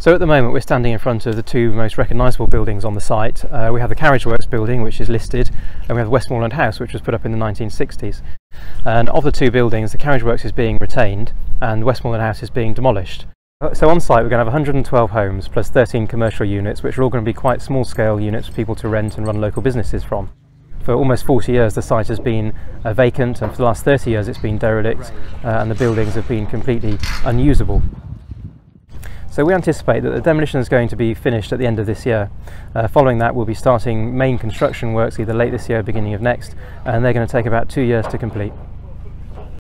So at the moment we're standing in front of the two most recognisable buildings on the site. Uh, we have the Carriage Works building which is listed and we have Westmoreland House which was put up in the 1960s. And of the two buildings the Carriage Works is being retained and Westmoreland House is being demolished. Uh, so on site we're going to have 112 homes plus 13 commercial units which are all going to be quite small scale units for people to rent and run local businesses from. For almost 40 years the site has been uh, vacant and for the last 30 years it's been derelict uh, and the buildings have been completely unusable. So we anticipate that the demolition is going to be finished at the end of this year. Uh, following that we'll be starting main construction works either late this year or beginning of next and they're going to take about two years to complete.